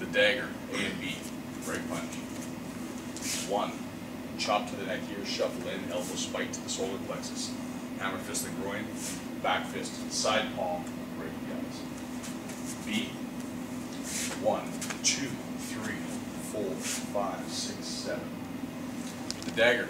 The dagger, A and B, right punch. One, chop to the neck here, shuffle in, elbow spike to the solar plexus. Hammer fist the groin, back fist, side palm, right the eyes. B, one, two, three, four, five, six, seven. The dagger,